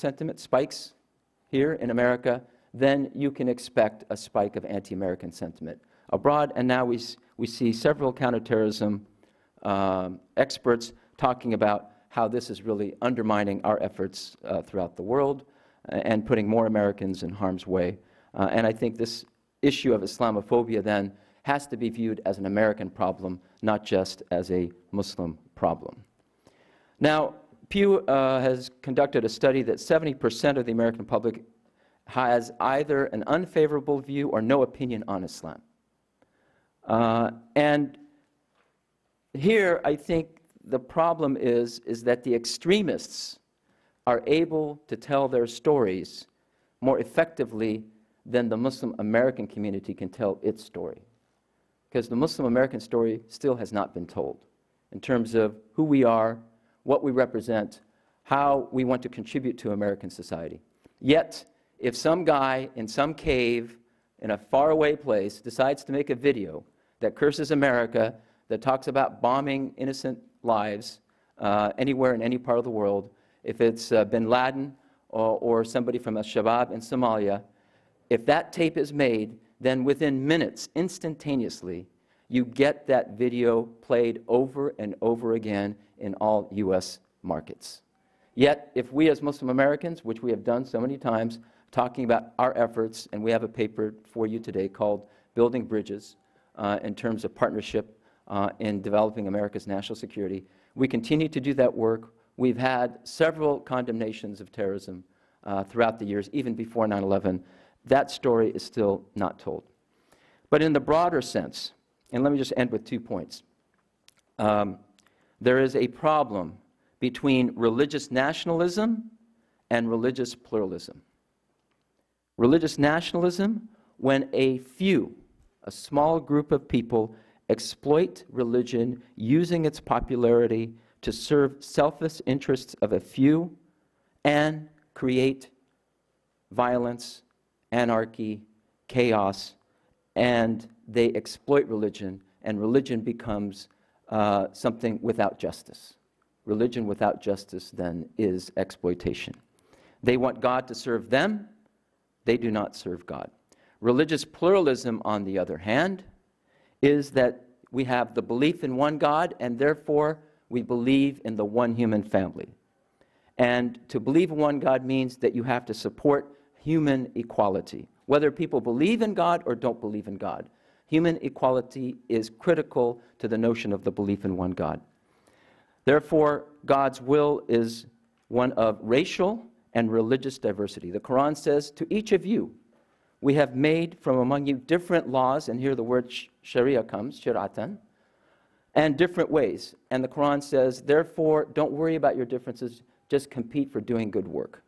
sentiment spikes here in America, then you can expect a spike of anti American sentiment abroad. And now we, we see several counterterrorism um, experts talking about how this is really undermining our efforts uh, throughout the world uh, and putting more Americans in harm's way. Uh, and I think this issue of Islamophobia then has to be viewed as an American problem, not just as a Muslim problem. Now, Pew uh, has conducted a study that 70% of the American public has either an unfavorable view or no opinion on Islam. Uh, and here, I think the problem is, is that the extremists are able to tell their stories more effectively than the Muslim American community can tell its story. Because the Muslim American story still has not been told in terms of who we are, what we represent, how we want to contribute to American society. Yet, if some guy in some cave in a faraway place decides to make a video that curses America, that talks about bombing innocent lives uh, anywhere in any part of the world, if it's uh, bin Laden or, or somebody from al Shabaab in Somalia, if that tape is made, then within minutes, instantaneously, you get that video played over and over again in all U.S. markets. Yet, if we as Muslim Americans, which we have done so many times, talking about our efforts, and we have a paper for you today called Building Bridges uh, in terms of partnership uh, in developing America's national security. We continue to do that work. We've had several condemnations of terrorism uh, throughout the years, even before 9 11. That story is still not told. But in the broader sense, and let me just end with two points. Um, there is a problem between religious nationalism and religious pluralism. Religious nationalism, when a few, a small group of people, exploit religion using its popularity to serve selfish interests of a few and create violence, anarchy, chaos, and they exploit religion, and religion becomes uh, something without justice. Religion without justice, then, is exploitation. They want God to serve them, they do not serve God. Religious pluralism, on the other hand, is that we have the belief in one God, and therefore we believe in the one human family. And to believe in one God means that you have to support human equality, whether people believe in God or don't believe in God. Human equality is critical to the notion of the belief in one God. Therefore, God's will is one of racial and religious diversity. The Quran says, To each of you, we have made from among you different laws, and here the word sharia comes, shiratan, and different ways. And the Quran says, Therefore, don't worry about your differences, just compete for doing good work.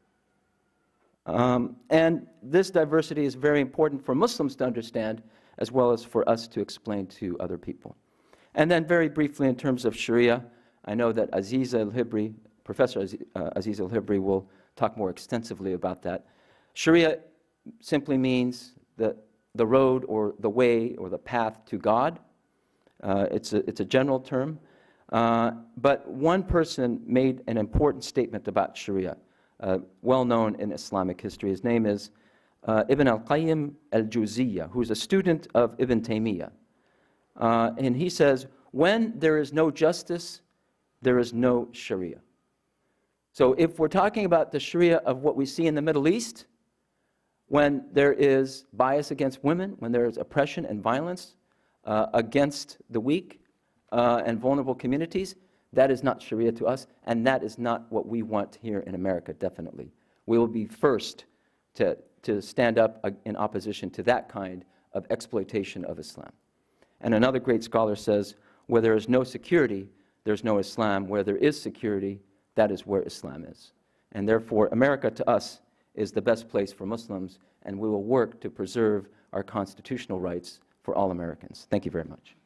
Um, and this diversity is very important for Muslims to understand, as well as for us to explain to other people. And then, very briefly, in terms of Sharia, I know that Azizah al Hibri, Professor uh, Azizah al Hibri, will talk more extensively about that. Sharia simply means the, the road or the way or the path to God. Uh, it's, a, it's a general term. Uh, but one person made an important statement about Sharia, uh, well known in Islamic history. His name is uh, Ibn al Qayyim al Juziyya, who's a student of Ibn Taymiyyah. Uh, and he says, when there is no justice, there is no Sharia. So if we're talking about the Sharia of what we see in the Middle East, when there is bias against women, when there is oppression and violence uh, against the weak uh, and vulnerable communities, that is not Sharia to us, and that is not what we want here in America, definitely. We will be first to, to stand up in opposition to that kind of exploitation of Islam. And another great scholar says, where there is no security, there's no Islam. Where there is security, that is where Islam is. And therefore, America to us is the best place for Muslims, and we will work to preserve our constitutional rights for all Americans. Thank you very much.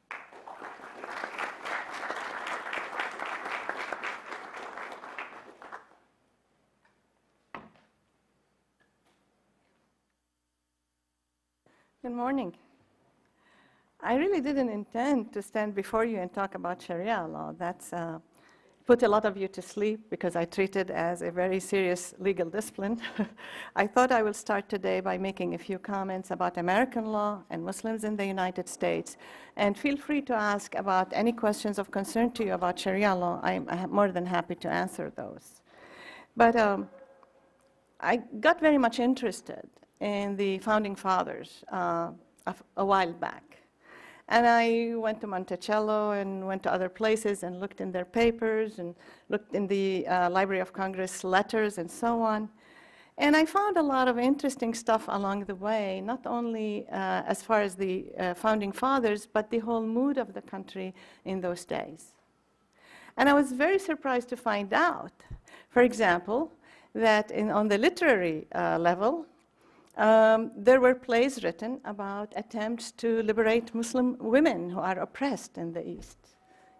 Good morning. I really didn't intend to stand before you and talk about Sharia law. That's uh, put a lot of you to sleep because I treat it as a very serious legal discipline, I thought I will start today by making a few comments about American law and Muslims in the United States. And feel free to ask about any questions of concern to you about Sharia law. I'm, more than happy to answer those. But um, I got very much interested in the founding fathers uh, a while back. And I went to Monticello and went to other places and looked in their papers and looked in the uh, Library of Congress letters and so on. And I found a lot of interesting stuff along the way, not only uh, as far as the uh, founding fathers, but the whole mood of the country in those days. And I was very surprised to find out, for example, that in, on the literary uh, level, um, there were plays written about attempts to liberate Muslim women who are oppressed in the East.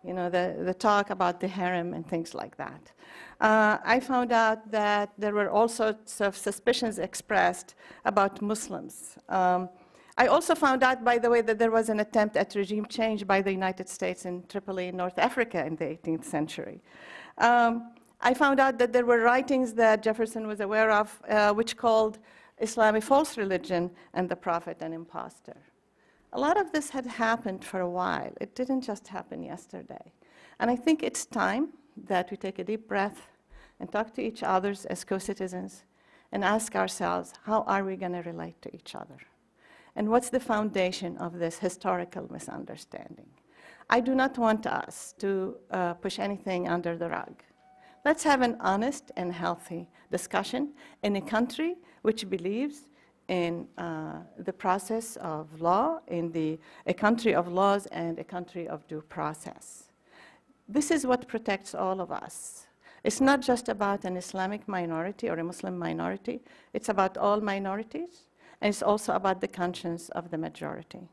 You know, the, the talk about the harem and things like that. Uh, I found out that there were all sorts of suspicions expressed about Muslims. Um, I also found out, by the way, that there was an attempt at regime change by the United States in Tripoli, North Africa, in the 18th century. Um, I found out that there were writings that Jefferson was aware of, uh, which called Islam a false religion and the prophet an impostor. A lot of this had happened for a while. It didn't just happen yesterday. And I think it's time that we take a deep breath and talk to each other as co-citizens and ask ourselves, how are we going to relate to each other? And what's the foundation of this historical misunderstanding? I do not want us to uh, push anything under the rug. Let's have an honest and healthy discussion in a country which believes in uh, the process of law, in the, a country of laws and a country of due process. This is what protects all of us. It's not just about an Islamic minority or a Muslim minority. It's about all minorities, and it's also about the conscience of the majority.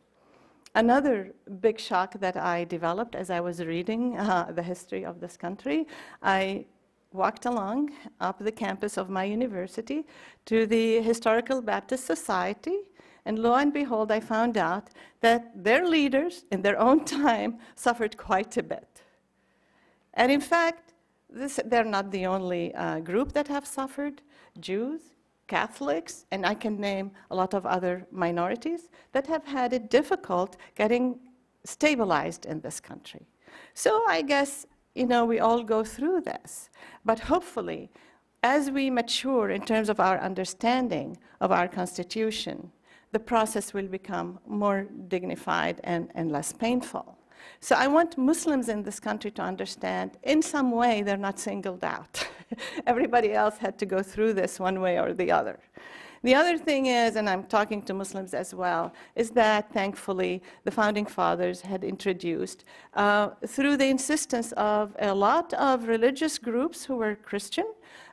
Another big shock that I developed as I was reading uh, the history of this country, I walked along up the campus of my university to the Historical Baptist Society, and lo and behold, I found out that their leaders, in their own time, suffered quite a bit. And in fact, this, they're not the only uh, group that have suffered. Jews, Catholics, and I can name a lot of other minorities that have had it difficult getting stabilized in this country. So I guess you know, we all go through this. But hopefully, as we mature in terms of our understanding of our Constitution, the process will become more dignified and, and less painful. So I want Muslims in this country to understand, in some way, they're not singled out. Everybody else had to go through this one way or the other. The other thing is, and I'm talking to Muslims as well, is that thankfully the founding fathers had introduced, uh, through the insistence of a lot of religious groups who were Christian,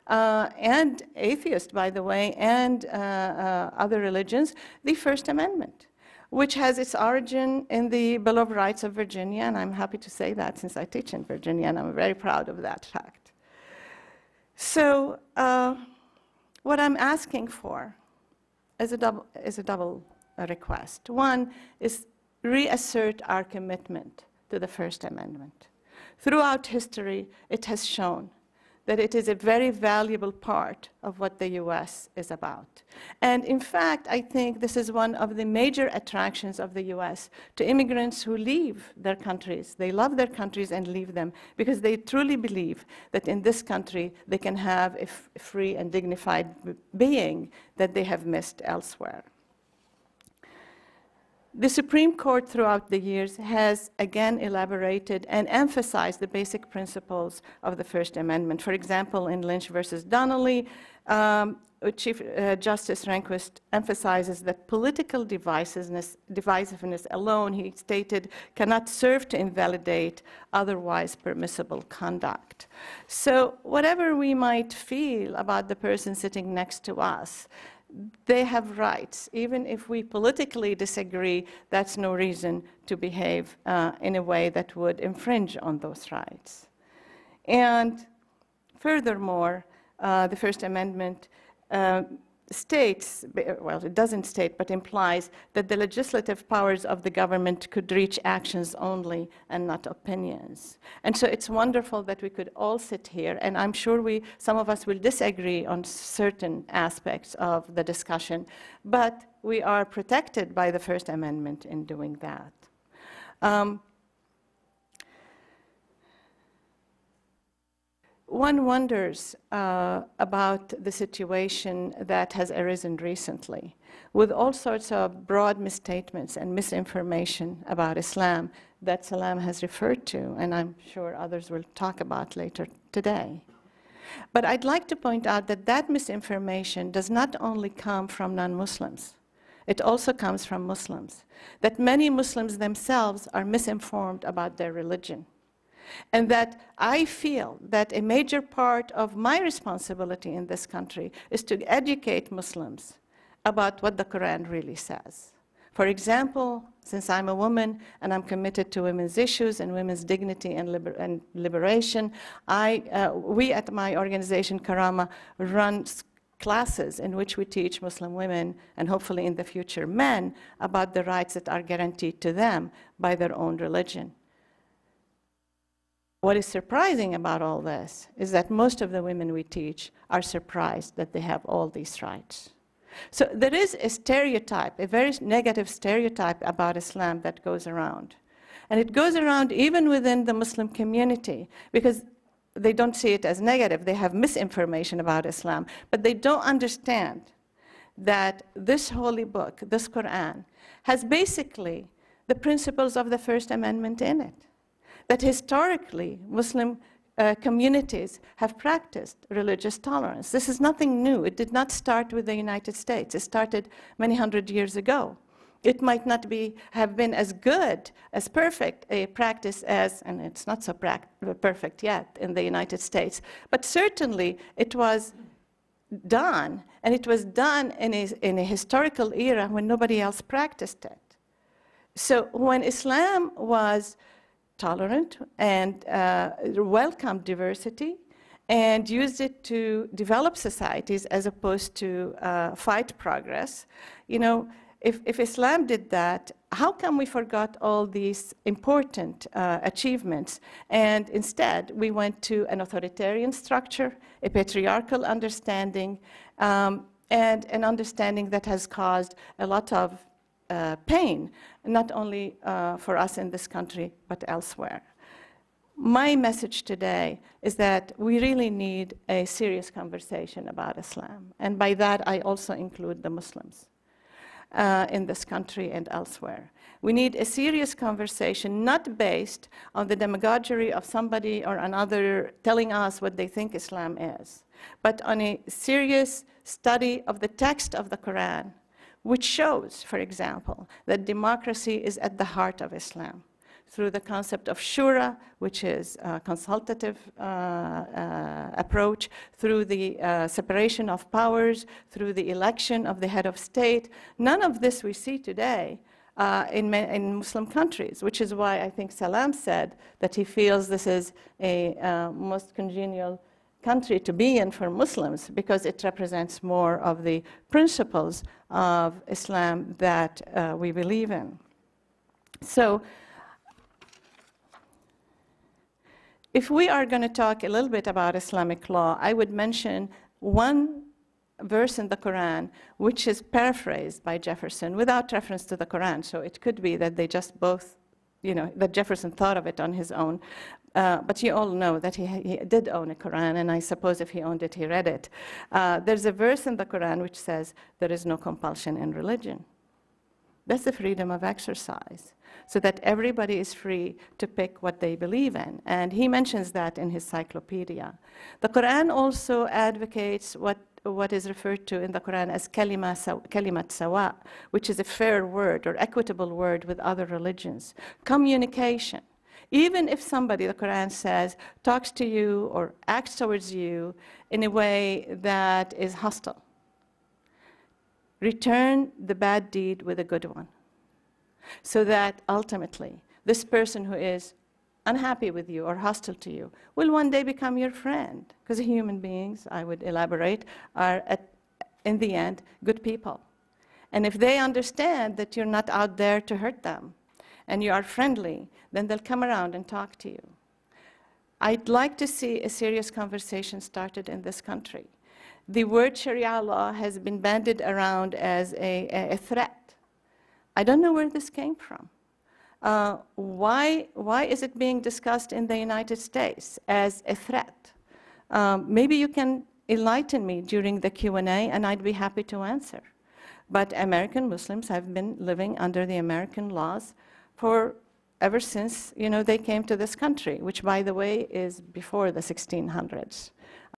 uh, and atheist, by the way, and uh, uh other religions, the First Amendment which has its origin in the Bill of Rights of Virginia, and I'm happy to say that since I teach in Virginia, and I'm very proud of that fact. So, uh, what I'm asking for is a double, a double uh, request. One is reassert our commitment to the First Amendment. Throughout history, it has shown that it is a very valuable part of what the U.S. is about. And in fact, I think this is one of the major attractions of the U.S. to immigrants who leave their countries. They love their countries and leave them because they truly believe that in this country they can have a free and dignified being that they have missed elsewhere. The Supreme Court throughout the years has again elaborated and emphasized the basic principles of the First Amendment. For example, in Lynch versus Donnelly, um, Chief uh, Justice Rehnquist emphasizes that political divisiveness, divisiveness alone, he stated, cannot serve to invalidate otherwise permissible conduct. So whatever we might feel about the person sitting next to us, they have rights. Even if we politically disagree, that's no reason to behave uh, in a way that would infringe on those rights. And furthermore, uh, the First Amendment uh, states, well, it doesn't state, but implies that the legislative powers of the government could reach actions only and not opinions. And so it's wonderful that we could all sit here, and I'm sure we, some of us will disagree on certain aspects of the discussion, but we are protected by the First Amendment in doing that. Um, one wonders uh, about the situation that has arisen recently with all sorts of broad misstatements and misinformation about Islam that Salam has referred to, and I'm sure others will talk about later today. But I'd like to point out that that misinformation does not only come from non Muslims, it also comes from Muslims. That many Muslims themselves are misinformed about their religion and that I feel that a major part of my responsibility in this country is to educate Muslims about what the Quran really says. For example, since I'm a woman and I'm committed to women's issues and women's dignity and, liber and liberation, I, uh, we at my organization, Karama, run classes in which we teach Muslim women and hopefully in the future men about the rights that are guaranteed to them by their own religion. What is surprising about all this is that most of the women we teach are surprised that they have all these rights. So there is a stereotype, a very negative stereotype about Islam that goes around. And it goes around even within the Muslim community because they don't see it as negative. They have misinformation about Islam, but they don't understand that this holy book, this Quran, has basically the principles of the First Amendment in it that historically Muslim uh, communities have practiced religious tolerance. This is nothing new. It did not start with the United States. It started many hundred years ago. It might not be, have been as good, as perfect a practice as, and it's not so perfect yet in the United States, but certainly it was done, and it was done in a, in a historical era when nobody else practiced it. So when Islam was tolerant and uh, welcomed diversity and used it to develop societies as opposed to uh, fight progress. You know, if, if, Islam did that, how come we forgot all these important uh, achievements? And instead, we went to an authoritarian structure, a patriarchal understanding, um, and an understanding that has caused a lot of uh, pain, not only uh, for us in this country, but elsewhere. My message today is that we really need a serious conversation about Islam. And by that, I also include the Muslims uh, in this country and elsewhere. We need a serious conversation, not based on the demagoguery of somebody or another telling us what they think Islam is, but on a serious study of the text of the Quran which shows, for example, that democracy is at the heart of Islam through the concept of shura, which is a consultative uh, uh, approach, through the uh, separation of powers, through the election of the head of state. None of this we see today uh, in, in, Muslim countries, which is why I think Salam said that he feels this is a uh, most congenial country to be in for Muslims because it represents more of the principles of Islam that uh, we believe in. So, if we are going to talk a little bit about Islamic law, I would mention one verse in the Quran which is paraphrased by Jefferson without reference to the Quran. So it could be that they just both you know, that Jefferson thought of it on his own. Uh, but you all know that he, he, did own a Quran, and I suppose if he owned it, he read it. Uh, there's a verse in the Quran which says, There is no compulsion in religion. That's the freedom of exercise, so that everybody is free to pick what they believe in. And he mentions that in his cyclopedia. The Quran also advocates what what is referred to in the Quran as kalima, kalimat sawa, which is a fair word or equitable word with other religions. Communication. Even if somebody, the Quran says, talks to you or acts towards you in a way that is hostile, return the bad deed with a good one. So that ultimately, this person who is unhappy with you or hostile to you will one day become your friend. Because human beings, I would elaborate, are at in the end, good people. And if they understand that you're not out there to hurt them and you are friendly, then they'll come around and talk to you. I'd like to see a serious conversation started in this country. The word Sharia law has been bandied around as a, a, a threat. I don't know where this came from. Uh, why, why is it being discussed in the United States as a threat? Um, maybe you can enlighten me during the Q&A, and I'd be happy to answer. But American Muslims have been living under the American laws for ever since you know, they came to this country, which, by the way, is before the 1600s.